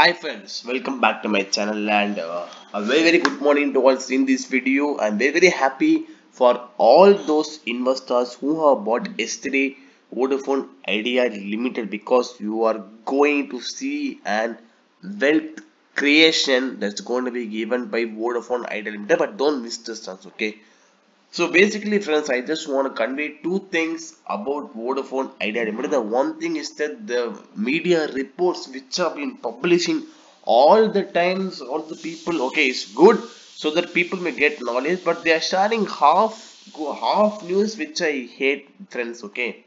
Hi friends, welcome back to my channel and uh, a very very good morning to all seeing this video. I'm very very happy for all those investors who have bought yesterday Vodafone Idea Limited because you are going to see an wealth creation that's going to be given by Vodafone Idea Limited but don't miss this chance okay so basically friends, I just want to convey two things about Vodafone Idea Limited. The one thing is that the media reports which have been publishing all the times, all the people, okay, it's good so that people may get knowledge, but they are sharing half, half news which I hate friends, okay.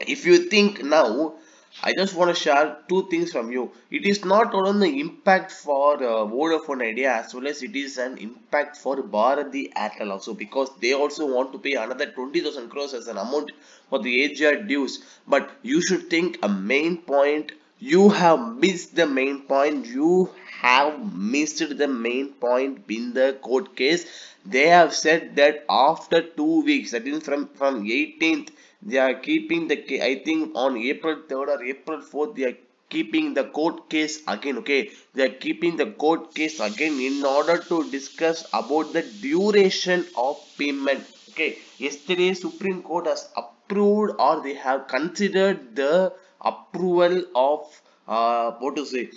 If you think now I just want to share two things from you. It is not only impact for uh, Vodafone Idea as well as it is an impact for Bharti Airtel also because they also want to pay another 20,000 crores as an amount for the AGR dues. But you should think a main point you have missed the main point you have missed the main point in the court case they have said that after two weeks that is from from 18th they are keeping the i think on april 3rd or april 4th they are keeping the court case again okay? They are keeping the court case again in order to discuss about the duration of payment okay? Yesterday supreme court has approved or they have considered the approval of uh, what to say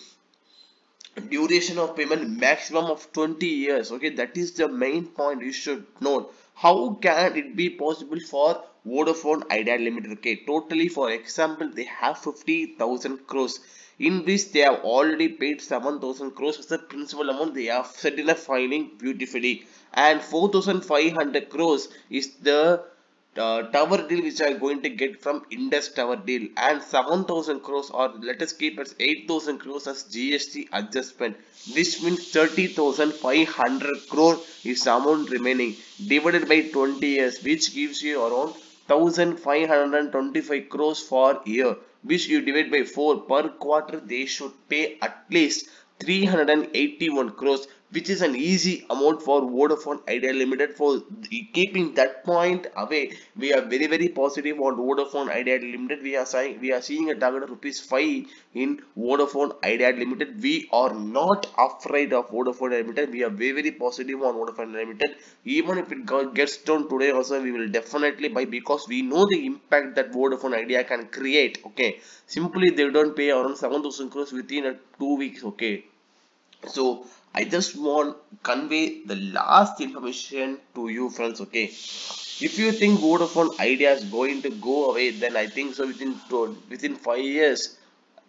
duration of payment maximum of 20 years. Okay that is the main point you should note. How can it be possible for Vodafone Idea Limited? Okay totally for example they have 50,000 crores. In which they have already paid 7,000 crores as the principal amount. They have set in a filing beautifully. And 4,500 crores is the uh, tower deal which are going to get from Indus Tower deal. And 7000 crores or let us keep as 8000 crores as GST adjustment this means 30,500 crore is amount remaining divided by 20 years which gives you around 1525 crores for year which you divide by 4 per quarter they should pay at least 381 crores which is an easy amount for Vodafone Idea Limited for keeping that point away. We are very very positive on Vodafone Idea Limited. We are saying we are seeing a target of rupees 5 in Vodafone Idea Limited. We are not afraid of Vodafone Limited. We are very very positive on Vodafone Limited. Even if it gets down today also we will definitely buy because we know the impact that Vodafone Idea can create okay? Simply they don't pay around 7000 crores within a two weeks okay so I just want convey the last information to you friends okay? If you think Vodafone idea is going to go away then I think so within within five years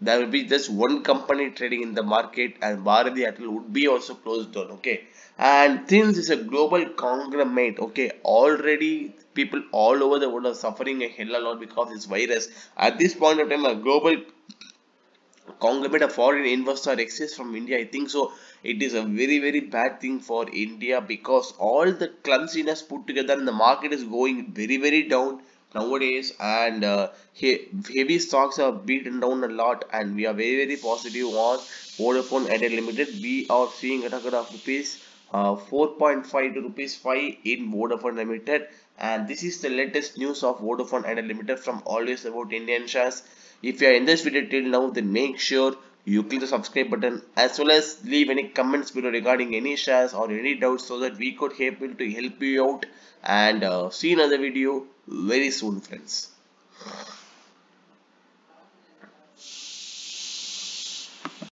there will be just one company trading in the market and Bharti Airtel would be also closed down okay? And since it's a global conglomerate okay already people all over the world are suffering a hell a lot because this virus. At this point of time a global conglomerate of foreign investor exists from India I think so. It is a very very bad thing for India because all the clumsiness put together and the market is going very very down nowadays. And uh, he, heavy stocks are beaten down a lot and we are very very positive on Vodafone Limited. We are seeing a target of rupees uh, 4.5 to rupees 5 in Vodafone Limited and this is the latest news of Vodafone Idea Limited from always about Indian shares. If you are in this video till now then make sure you click the subscribe button as well as leave any comments below regarding any shares or any doubts so that we could able to help you out. And uh, see another video very soon friends